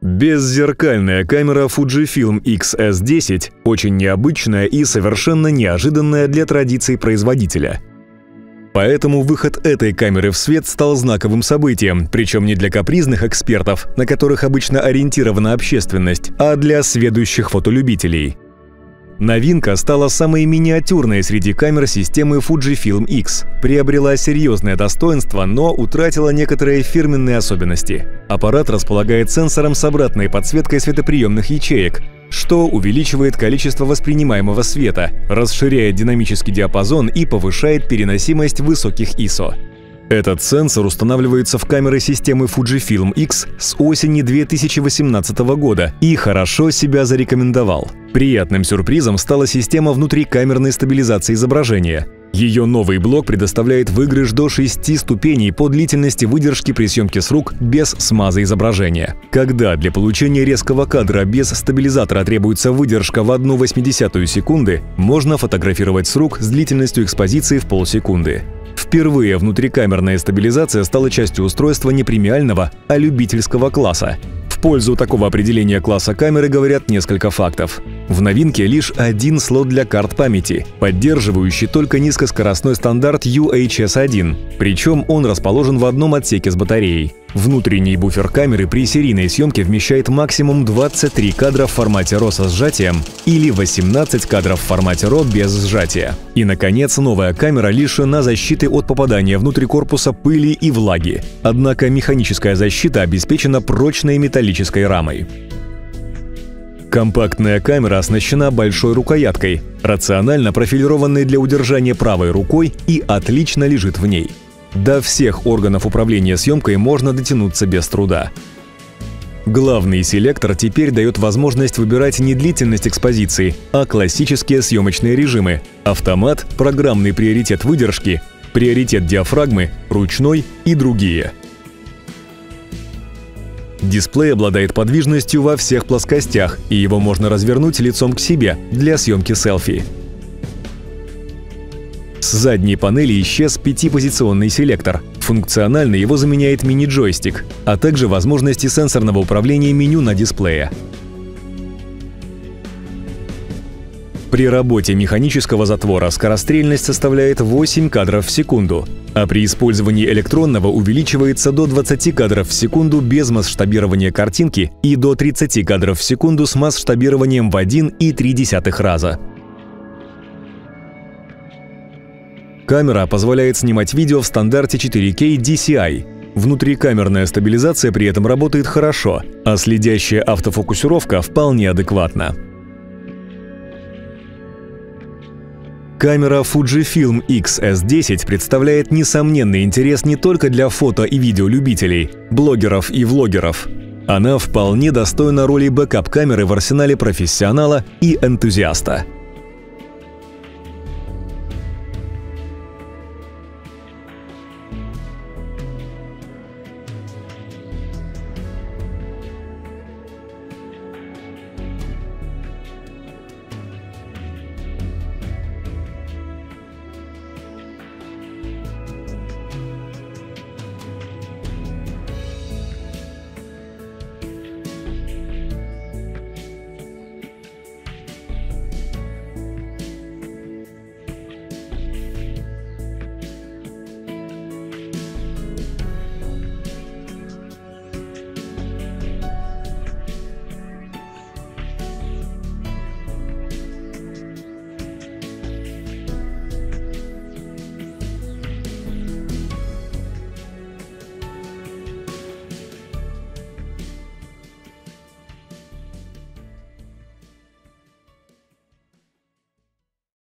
Беззеркальная камера Fujifilm X-S10 очень необычная и совершенно неожиданная для традиций производителя. Поэтому выход этой камеры в свет стал знаковым событием, причем не для капризных экспертов, на которых обычно ориентирована общественность, а для сведущих фотолюбителей – Новинка стала самой миниатюрной среди камер системы Fujifilm X, приобрела серьезное достоинство, но утратила некоторые фирменные особенности. Аппарат располагает сенсором с обратной подсветкой светоприемных ячеек, что увеличивает количество воспринимаемого света, расширяет динамический диапазон и повышает переносимость высоких ISO. Этот сенсор устанавливается в камеры системы Fujifilm X с осени 2018 года и хорошо себя зарекомендовал. Приятным сюрпризом стала система внутрикамерной стабилизации изображения. Ее новый блок предоставляет выигрыш до 6 ступеней по длительности выдержки при съемке с рук без смаза изображения. Когда для получения резкого кадра без стабилизатора требуется выдержка в 1,8 секунды, можно фотографировать с рук с длительностью экспозиции в полсекунды. Впервые внутрикамерная стабилизация стала частью устройства не премиального, а любительского класса. В пользу такого определения класса камеры говорят несколько фактов. В новинке лишь один слот для карт памяти, поддерживающий только низкоскоростной стандарт UHS-1, причем он расположен в одном отсеке с батареей. Внутренний буфер камеры при серийной съемке вмещает максимум 23 кадра в формате RAW со сжатием или 18 кадров в формате RAW без сжатия. И, наконец, новая камера лишена защиты от попадания внутрь корпуса пыли и влаги. Однако механическая защита обеспечена прочной металлической рамой. Компактная камера оснащена большой рукояткой, рационально профилированной для удержания правой рукой и отлично лежит в ней. До всех органов управления съемкой можно дотянуться без труда. Главный селектор теперь дает возможность выбирать не длительность экспозиции, а классические съемочные режимы – автомат, программный приоритет выдержки, приоритет диафрагмы, ручной и другие – Дисплей обладает подвижностью во всех плоскостях, и его можно развернуть лицом к себе для съемки селфи. С задней панели исчез пятипозиционный селектор. Функционально его заменяет мини-джойстик, а также возможности сенсорного управления меню на дисплее. При работе механического затвора скорострельность составляет 8 кадров в секунду, а при использовании электронного увеличивается до 20 кадров в секунду без масштабирования картинки и до 30 кадров в секунду с масштабированием в 1,3 раза. Камера позволяет снимать видео в стандарте 4K DCI. Внутрикамерная стабилизация при этом работает хорошо, а следящая автофокусировка вполне адекватна. Камера Fujifilm X-S10 представляет несомненный интерес не только для фото и видеолюбителей, блогеров и влогеров. Она вполне достойна роли backup-камеры в арсенале профессионала и энтузиаста.